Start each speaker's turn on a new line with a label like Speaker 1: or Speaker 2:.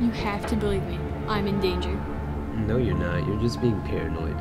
Speaker 1: You have to believe me. I'm in danger.
Speaker 2: No, you're not. You're just being paranoid.